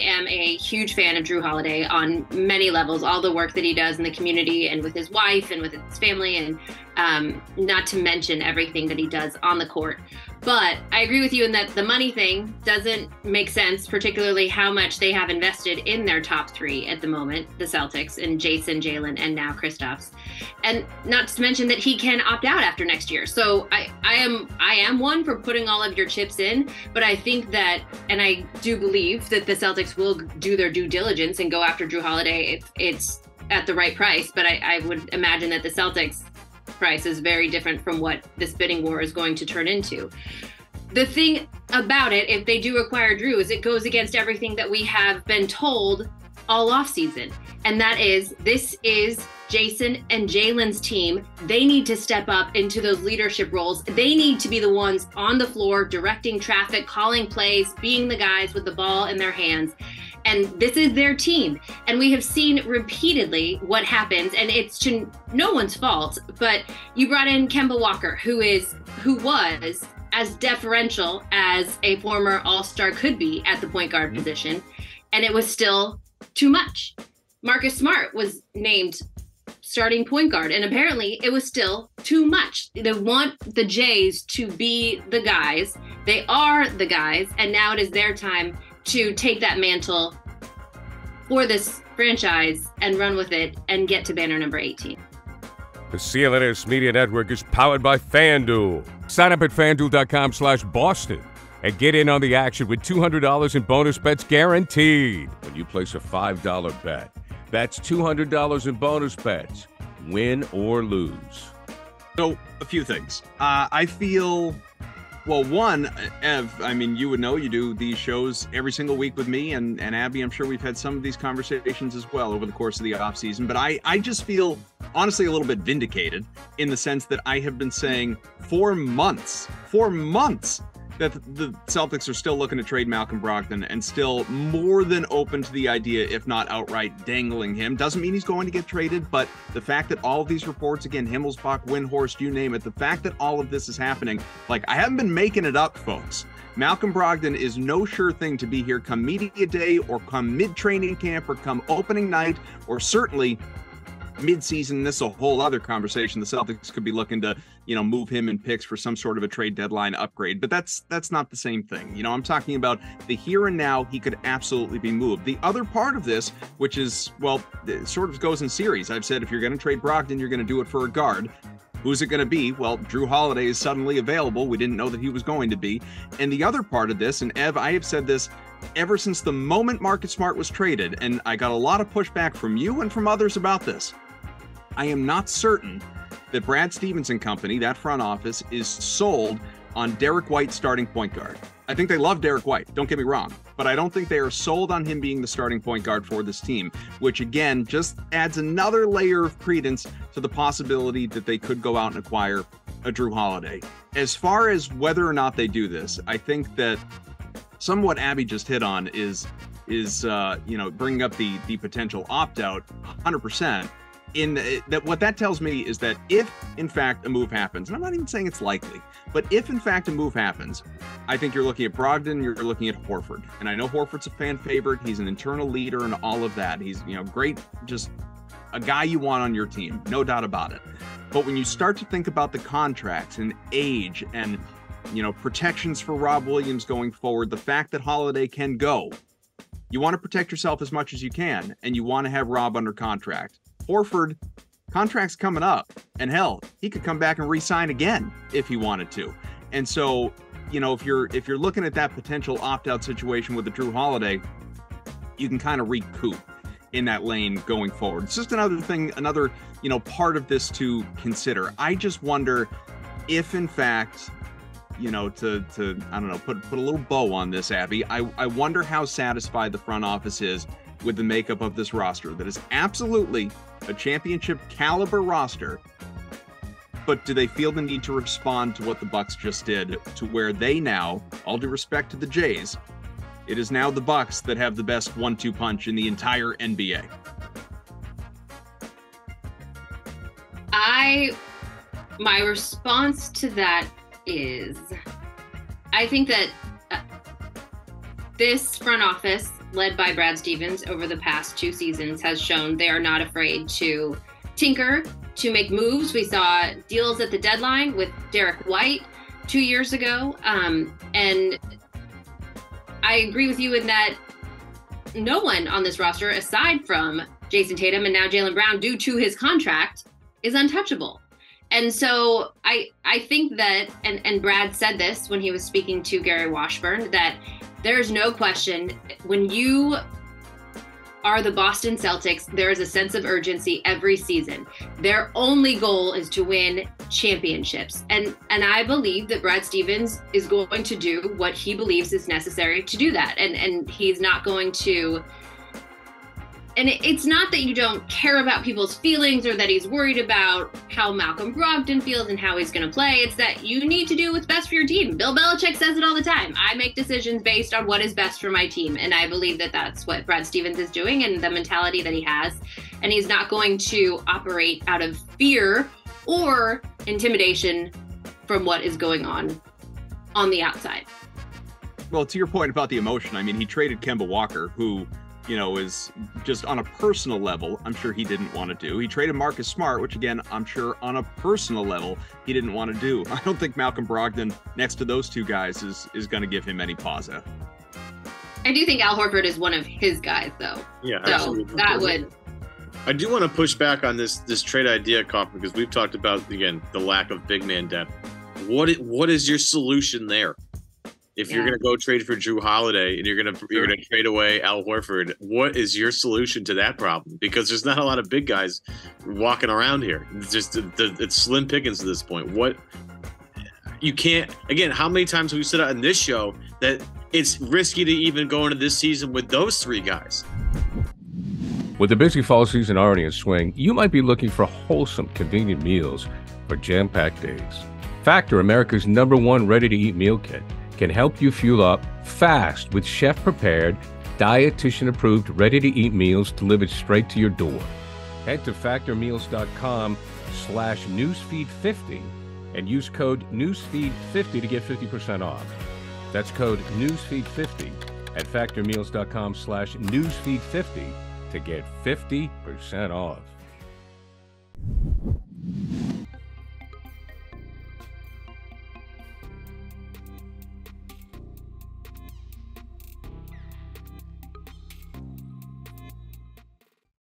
am a huge fan of Jrue Holiday on many levels, all the work that he does in the community and with his wife and with his family, and um, not to mention everything that he does on the court. But I agree with you in that the money thing doesn't make sense, particularly how much they have invested in their top three at the moment, the Celtics and Jayson, Jaylen, and now Kristaps. And not to mention that he can opt out after next year. So I, I am I am one for putting all of your chips in, but I think that and I do believe that the Celtics will do their due diligence and go after Jrue Holiday if it's at the right price. But I, I would imagine that the Celtics price is very different from what this bidding war is going to turn into. The thing about it, if they do acquire Jrue, is it goes against everything that we have been told all off season, and that is this is Jayson and Jaylen's team. They need to step up into those leadership roles. They need to be the ones on the floor directing traffic, calling plays, being the guys with the ball in their hands and this is their team. And we have seen repeatedly what happens, and it's to no one's fault. But you brought in Kemba Walker, who is who was as deferential as a former All Star could be at the point guard mm-hmm. position, and it was still too much. Marcus Smart was named starting point guard, and apparently it was still too much. They want the Jays to be the guys. They are the guys, and now it is their time to take that mantle for this franchise and run with it and get to banner number 18. The CLNS Media Network is powered by FanDuel. Sign up at fanduel.com slash Boston and get in on the action with $200 in bonus bets guaranteed when you place a $5 bet. That's $200 in bonus bets, win or lose. So, a few things. Uh, I feel well, one, Ev, I mean, you would know you do these shows every single week with me and, and Abby. I'm sure we've had some of these conversations as well over the course of the off season. But I, I just feel honestly a little bit vindicated in the sense that I have been saying for months, for months, that the Celtics are still looking to trade Malcolm Brogdon and still more than open to the idea, if not outright dangling him. Doesn't mean he's going to get traded, but the fact that all of these reports, again, Himmelsbach, Windhorst, you name it, the fact that all of this is happening, like I haven't been making it up, folks. Malcolm Brogdon is no sure thing to be here come media day or come mid training camp or come opening night or certainly midseason, this is a whole other conversation. The Celtics could be looking to, you know, move him in picks for some sort of a trade deadline upgrade, but that's that's not the same thing. You know, I'm talking about the here and now. He could absolutely be moved. The other part of this, which is well, sort of goes in series. I've said if you're going to trade Brogdon, you're going to do it for a guard. Who's it going to be? Well, Jrue Holiday is suddenly available. We didn't know that he was going to be. And the other part of this, and Ev, I have said this ever since the moment Marcus Smart was traded, and I got a lot of pushback from you and from others about this. I am not certain that Brad Stevens and company, that front office, is sold on Derrick White starting point guard. I think they love Derrick White, don't get me wrong, but I don't think they are sold on him being the starting point guard for this team, which again just adds another layer of credence to the possibility that they could go out and acquire a Jrue Holiday. As far as whether or not they do this, I think that some what Abby just hit on is is uh, you know bringing up the the potential opt out 100% in the, that what that tells me is that if in fact a move happens and i'm not even saying it's likely but if in fact a move happens i think you're looking at brogdon you're looking at horford. And i know horford's a fan favorite. He's an internal leader and all of that. He's you know great just a guy you want on your team no doubt about it. But when you start to think about the contracts and age and you know protections for rob williams going forward the fact that holiday can go you want to protect yourself as much as you can and you want to have rob under contract Horford contract's coming up, and hell, he could come back and re-sign again if he wanted to. And so, you know, if you're if you're looking at that potential opt-out situation with the Jrue Holiday, you can kind of recoup in that lane going forward. It's just another thing, another you know part of this to consider. I just wonder if, in fact, you know, to to I don't know, put put a little bow on this, Abby. I I wonder how satisfied the front office is with the makeup of this roster. That is absolutely a championship caliber roster. But do they feel the need to respond to what the Bucks just did to where they now, all due respect to the Jays, it is now the Bucks that have the best one-two punch in the entire NBA. I my response to that is I think that uh, this front office led by Brad Stevens over the past two seasons, has shown they are not afraid to tinker, to make moves. We saw deals at the deadline with Derrick White two years ago. Um, and I agree with you in that no one on this roster, aside from Jayson Tatum and now Jaylen Brown, due to his contract, is untouchable. And so I I think that and and Brad said this when he was speaking to Gary Washburn that there's no question when you are the Boston Celtics, there is a sense of urgency every season. Their only goal is to win championships. And and I believe that Brad Stevens is going to do what he believes is necessary to do that. And and he's not going to and it's not that you don't care about people's feelings or that he's worried about how Malcolm Brogdon feels and how he's going to play. It's that you need to do what's best for your team. Bill Belichick says it all the time. I make decisions based on what is best for my team. And I believe that that's what Brad Stevens is doing and the mentality that he has. And he's not going to operate out of fear or intimidation from what is going on on the outside. Well, to your point about the emotion, I mean, he traded Kemba Walker, who you know, is just on a personal level, I'm sure he didn't want to do. He traded Marcus Smart, which again, I'm sure on a personal level, he didn't want to do. I don't think Malcolm Brogdon next to those two guys is is going to give him any pause. I do think Al Horford is one of his guys, though. Yeah, so absolutely. that would. I do want to push back on this this trade idea, Coffin, because we've talked about again the lack of big man depth. What what is your solution there? If yeah. you're going to go trade for Jrue Holiday and you're going to you're going to trade away Al Horford, what is your solution to that problem? Because there's not a lot of big guys walking around here. It's just the, the, it's slim pickings at this point. What you can't again. How many times have we said on this show that it's risky to even go into this season with those three guys? With the busy fall season already in swing, you might be looking for wholesome, convenient meals for jam-packed days. Factor, America's number one ready-to-eat meal kit can help you fuel up fast with chef prepared, dietitian approved, ready to eat meals delivered straight to your door. Head to factormeals.com slash newsfeed50 and use code newsfeed50 to get 50% off. That's code newsfeed50 at factormeals.com slash newsfeed50 to get 50% off.